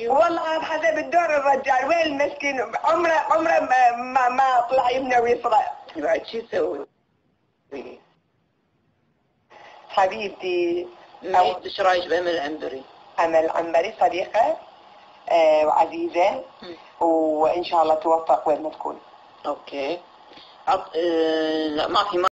أيوه والله على حسب الدور الرجال. وين المسكين؟ عمره عمره ما, ما, ما طلع يمنى ويسرى بعد شو يسوي؟ حبيبتي. إيش رأيك بأمل العنبري؟ أمل عنبري صديقة آه وعزيزة. م. وإن شاء الله توفق وين ما تكون. أوكي. عط... آه... لا ما في